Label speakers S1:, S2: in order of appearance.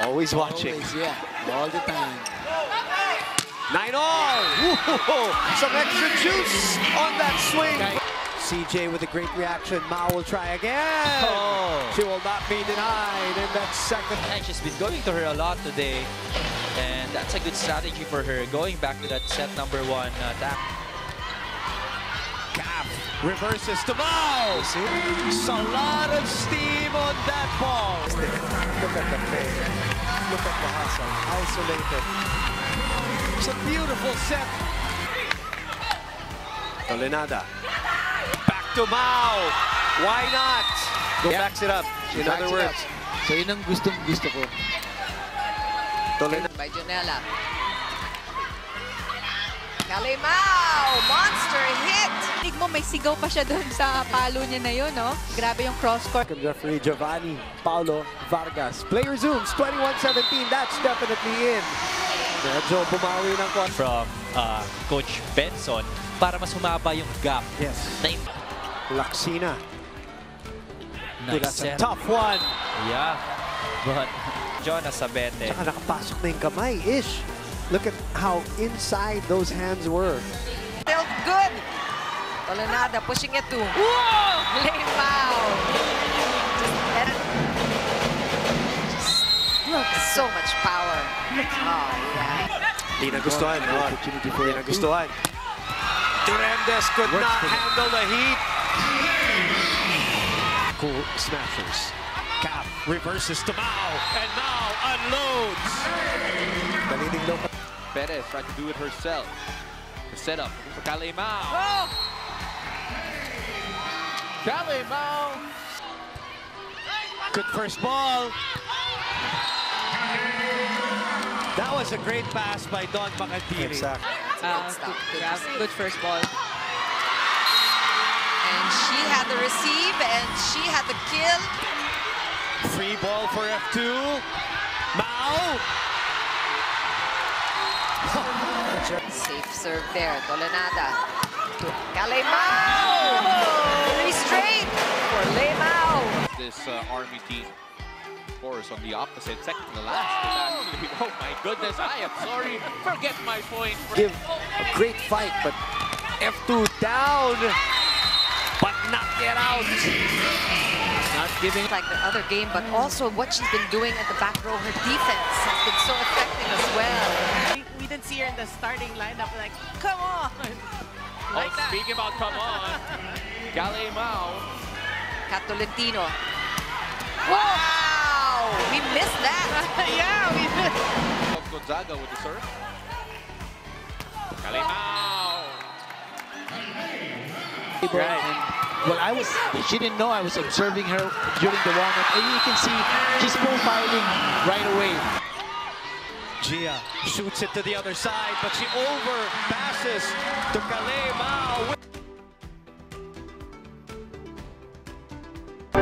S1: Always watching.
S2: Always, yeah, all the time.
S1: Nine all. Whoa, some extra juice on that swing. CJ with a great reaction. Mau will try again.
S3: Oh.
S1: She will not be denied in that second.
S3: And she's been going to her a lot today. And that's a good strategy for her, going back to that set number one uh, attack.
S1: Calf reverses to Mau. It's a lot of steam on that ball. Look at the play. Look at the hustle. Isolated. It's a beautiful set. Tolenada. Back to Mau. Why not? Go
S2: Yeah.
S1: backs it up. In other words.
S2: So yun ang gustong gusto ko.
S1: Tolenada.
S4: by Janela. Kalimao! Monster hit!
S5: Tig mo, may sigaw pa siya doon sa palo niya na yun, no? Grabe yung cross-court.
S1: Referee Giovanni Paulo Vargas. Play resumes, 21-17. That's definitely in. Medyo bumawi ng konti.
S3: From uh, Coach Benson para mas humaba yung gap.
S1: Yes.
S3: Na
S1: Laxina.
S3: nice
S1: That's a tough one.
S3: Yeah. But Jonas Sabete.
S1: Tsaka nakapasok na yung kamay. Ish. Look at how inside those hands were.
S4: Still good! Tolenada pushing it to Limao! Just let it... Just look, so much power. Oh, yeah.
S1: Di nagustuhan. No?
S2: Opportunity for
S1: Di nagustuhan. Durendes could
S2: Works
S1: not handle the heat. Cool smashers. Cap reverses to Mau. And Mau unloads. Daliling low.
S6: Perez tried to do it herself. The setup for Kalei Mau.
S4: Oh!
S6: Kalei Mau!
S1: Good first ball. That was a great pass by Dawn Macandili. Exactly.
S4: Uh, good, good, good first ball. And she had the receive, and she had the kill.
S1: Free ball for F2. Mau.
S4: Safe serve there, Tolenada. Kalei Mau! Three straight for Limao.
S6: This uh, Army team, of course, on the opposite, second to the last. is actually- oh my goodness, I am sorry. Forget my point.
S1: Give a great fight, but F2 down, but not get out.
S2: Not giving
S4: Like the other game, but also what she's been doing at the back row, her defense has been so effective as well.
S7: In the starting lineup. Like, come on! Oh, like
S6: oh, speaking about come on, Kalei Mau.
S4: Catolentino. Wow! We missed that.
S7: yeah, we
S6: missed. Gonzaga with the serve. Kalimao.
S2: Well, I was. She didn't know I was observing her during the warm-up, and you can see she's profiling right away.
S1: Gia shoots it to the other side, but she over passes to Kalei.